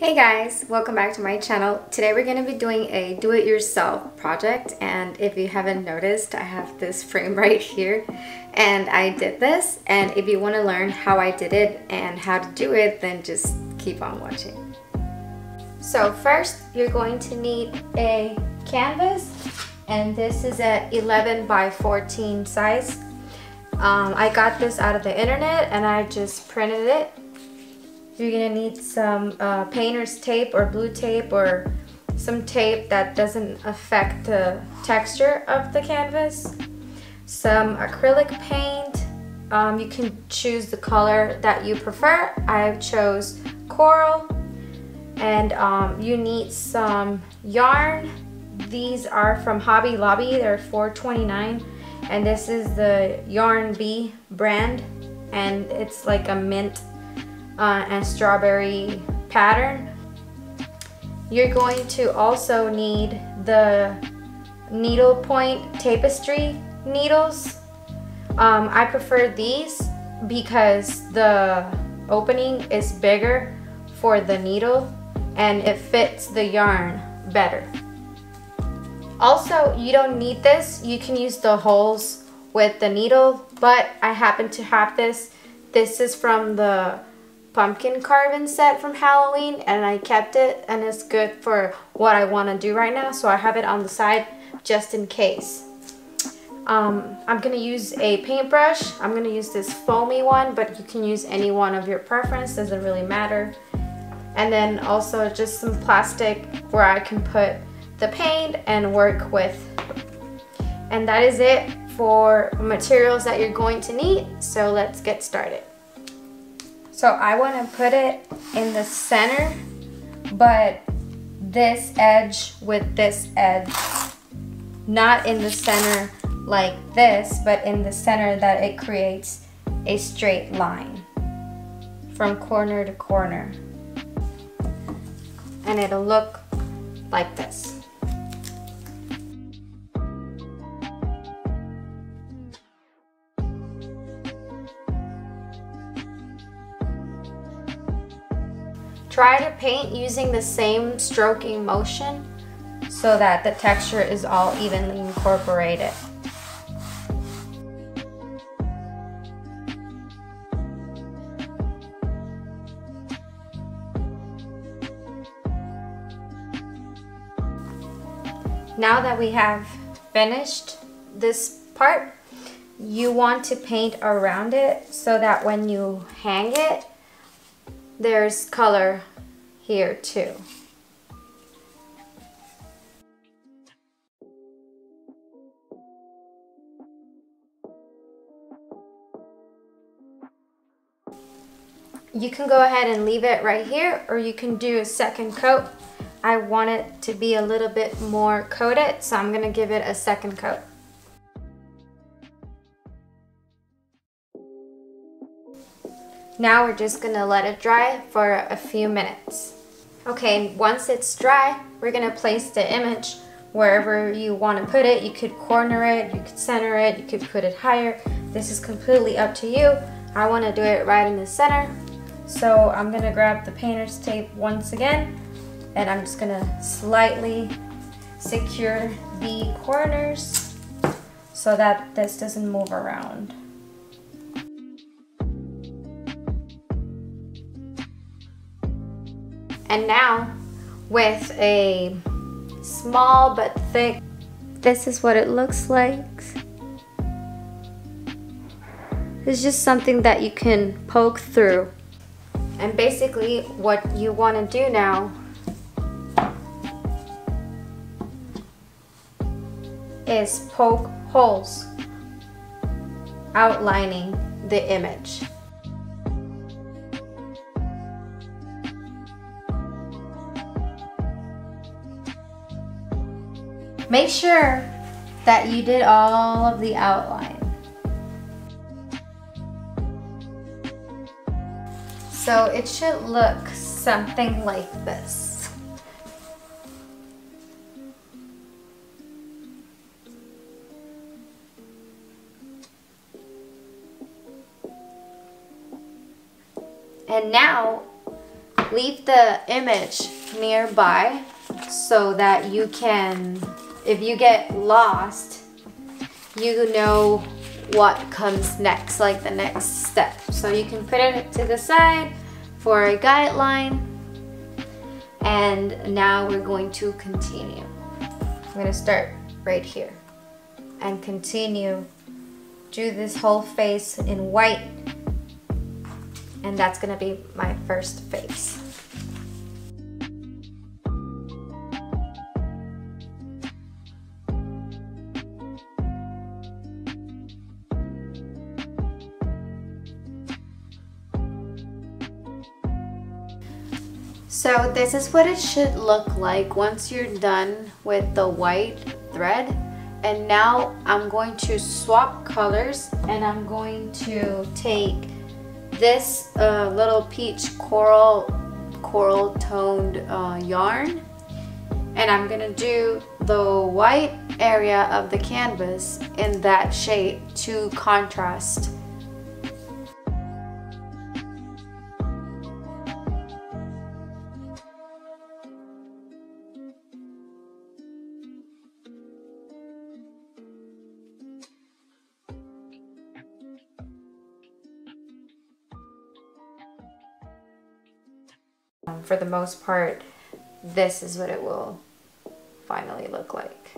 Hey guys, welcome back to my channel. Today we're going to be doing a do-it-yourself project and if you haven't noticed, I have this frame right here and I did this and if you want to learn how I did it and how to do it, then just keep on watching. So first, you're going to need a canvas and this is a 11 by 14 size. Um, I got this out of the internet and I just printed it you're gonna need some uh, painter's tape or blue tape or some tape that doesn't affect the texture of the canvas. Some acrylic paint. Um, you can choose the color that you prefer. I chose coral. And um, you need some yarn. These are from Hobby Lobby. They're $4.29. And this is the Yarn Bee brand. And it's like a mint uh, and strawberry pattern. You're going to also need the needlepoint tapestry needles. Um, I prefer these because the opening is bigger for the needle and it fits the yarn better. Also, you don't need this. You can use the holes with the needle, but I happen to have this. This is from the pumpkin carving set from Halloween and I kept it and it's good for what I want to do right now so I have it on the side just in case. Um, I'm going to use a paintbrush. I'm going to use this foamy one but you can use any one of your preference doesn't really matter. And then also just some plastic where I can put the paint and work with. And that is it for materials that you're going to need so let's get started. So I want to put it in the center, but this edge with this edge, not in the center like this, but in the center that it creates a straight line from corner to corner. And it'll look like this. Try to paint using the same stroking motion so that the texture is all evenly incorporated. Now that we have finished this part, you want to paint around it so that when you hang it, there's color here too. You can go ahead and leave it right here or you can do a second coat. I want it to be a little bit more coated so I'm going to give it a second coat. Now we're just gonna let it dry for a few minutes. Okay, once it's dry, we're gonna place the image wherever you wanna put it. You could corner it, you could center it, you could put it higher. This is completely up to you. I wanna do it right in the center. So I'm gonna grab the painter's tape once again, and I'm just gonna slightly secure the corners so that this doesn't move around. And now with a small but thick, this is what it looks like. It's just something that you can poke through. And basically what you want to do now is poke holes outlining the image. Make sure that you did all of the outline. So it should look something like this. And now leave the image nearby so that you can, if you get lost, you know what comes next, like the next step. So you can put it to the side for a guideline. And now we're going to continue. I'm gonna start right here and continue do this whole face in white and that's gonna be my first face. So this is what it should look like once you're done with the white thread. And now I'm going to swap colors and I'm going to take this uh, little peach coral coral toned uh, yarn and I'm gonna do the white area of the canvas in that shade to contrast Um, for the most part, this is what it will finally look like.